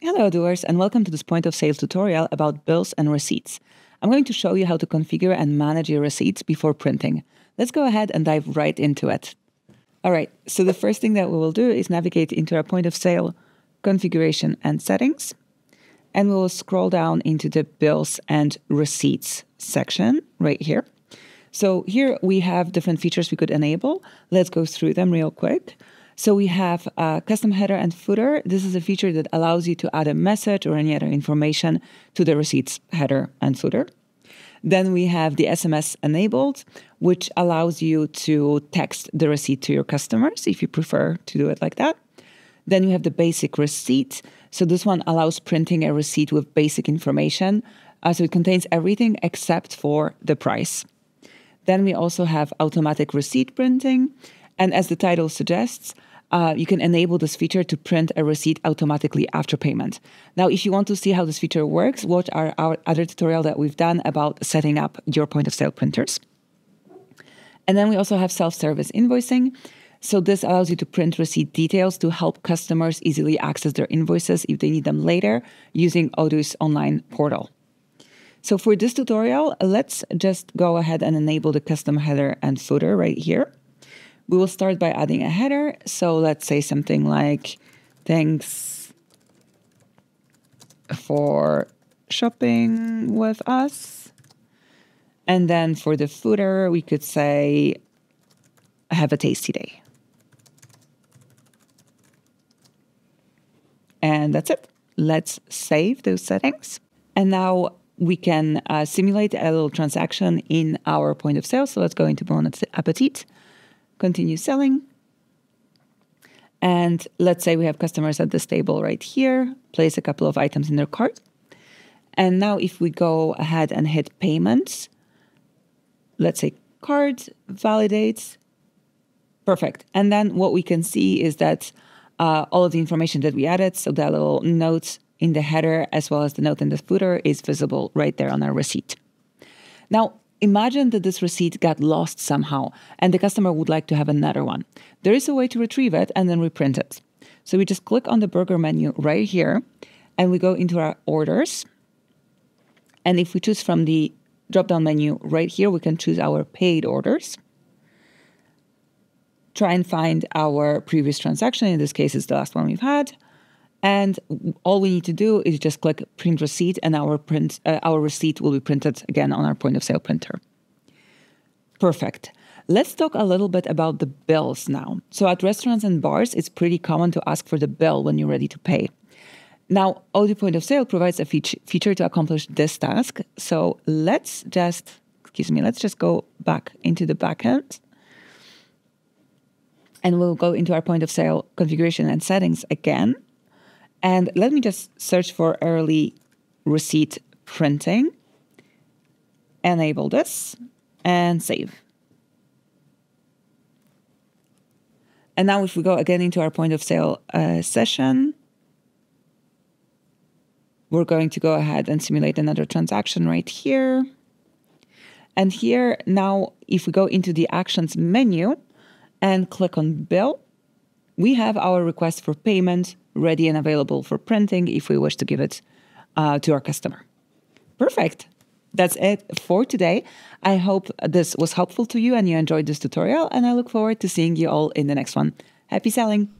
Hello Odooers and welcome to this point of sale tutorial about bills and receipts. I'm going to show you how to configure and manage your receipts before printing. Let's go ahead and dive right into it. All right, so the first thing that we will do is navigate into our point of sale configuration and settings. And we will scroll down into the bills and receipts section right here. So here we have different features we could enable. Let's go through them real quick. So we have a custom header and footer. This is a feature that allows you to add a message or any other information to the receipts header and footer. Then we have the SMS enabled, which allows you to text the receipt to your customers if you prefer to do it like that. Then you have the basic receipt. So this one allows printing a receipt with basic information. Uh, so it contains everything except for the price. Then we also have automatic receipt printing. And as the title suggests, uh, you can enable this feature to print a receipt automatically after payment. Now, if you want to see how this feature works, watch our, our other tutorial that we've done about setting up your point of sale printers. And then we also have self service invoicing. So, this allows you to print receipt details to help customers easily access their invoices if they need them later using Odoo's online portal. So, for this tutorial, let's just go ahead and enable the custom header and footer right here. We will start by adding a header. So let's say something like, thanks for shopping with us. And then for the footer, we could say, have a tasty day. And that's it. Let's save those settings. And now we can uh, simulate a little transaction in our point of sale. So let's go into Bon Appetit continue selling. And let's say we have customers at this table right here, place a couple of items in their cart. And now if we go ahead and hit payments, let's say card validates, perfect. And then what we can see is that uh, all of the information that we added, so that little note in the header as well as the note in the footer is visible right there on our receipt. Now, Imagine that this receipt got lost somehow and the customer would like to have another one. There is a way to retrieve it and then reprint it. So we just click on the burger menu right here and we go into our orders. And if we choose from the drop down menu right here, we can choose our paid orders. Try and find our previous transaction. In this case, it's the last one we've had. And all we need to do is just click print receipt and our print uh, our receipt will be printed again on our point of sale printer. Perfect. Let's talk a little bit about the bills now. So at restaurants and bars, it's pretty common to ask for the bill when you're ready to pay. Now, Odoo Point of Sale provides a feature to accomplish this task. So let's just, excuse me, let's just go back into the backend. And we'll go into our point of sale configuration and settings again. And let me just search for early receipt printing, enable this, and save. And now if we go again into our point of sale uh, session, we're going to go ahead and simulate another transaction right here. And here now, if we go into the actions menu and click on bill, we have our request for payment ready and available for printing if we wish to give it uh, to our customer. Perfect. That's it for today. I hope this was helpful to you and you enjoyed this tutorial, and I look forward to seeing you all in the next one. Happy selling!